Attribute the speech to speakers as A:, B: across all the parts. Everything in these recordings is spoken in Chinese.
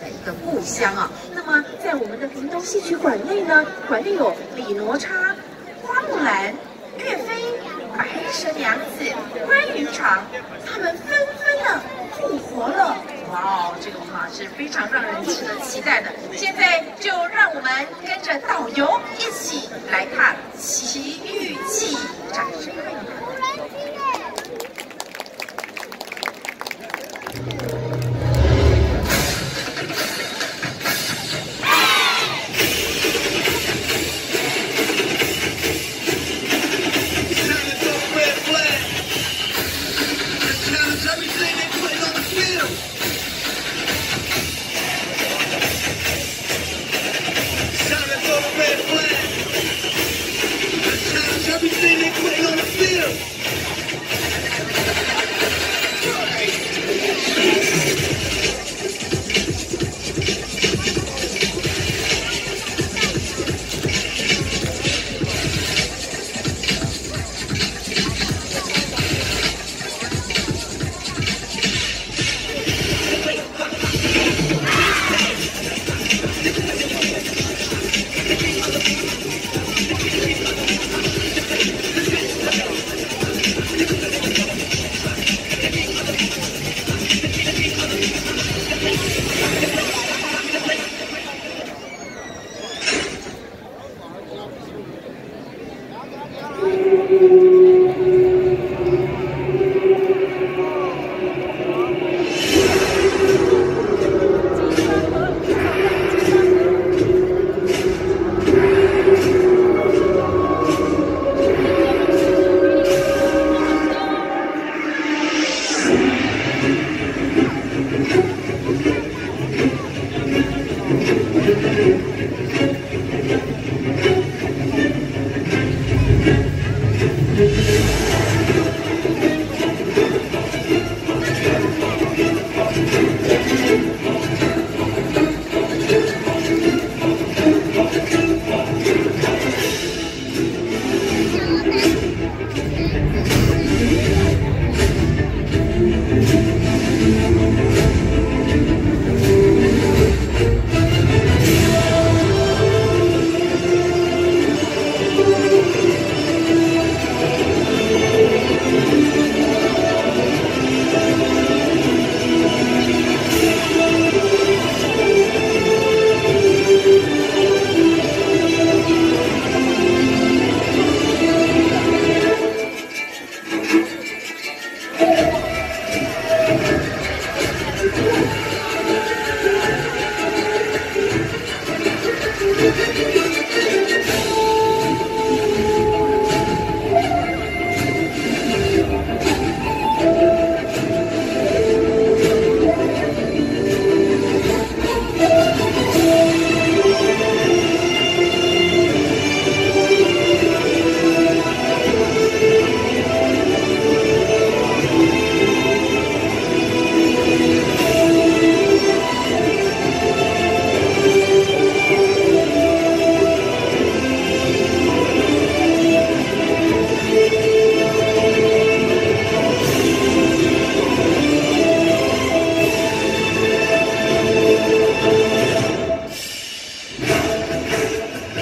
A: 的一个故乡啊。那么在我们的屏东戏曲馆内呢，馆内有李罗刹、花木兰、岳飞、白蛇娘子、关云长，他们纷纷的复活了。哇哦，这个话是非常让人值得期待的。现在就让我们跟着导游一起来看《奇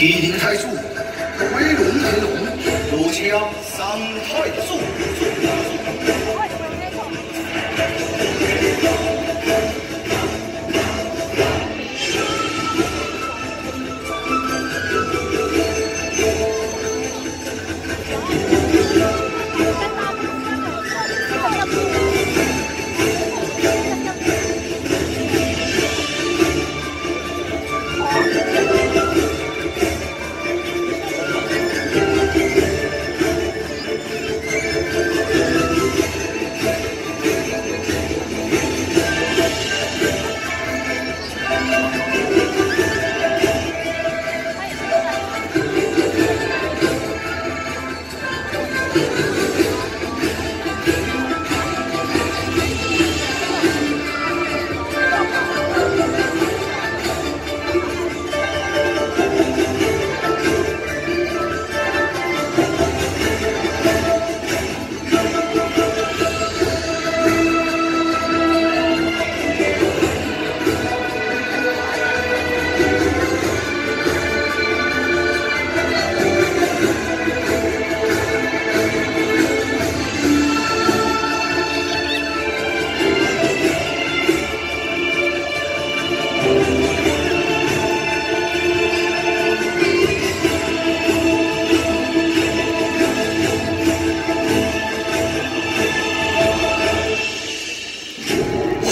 A: 夷陵太祖威龙炎龙我家三太素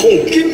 A: 大き。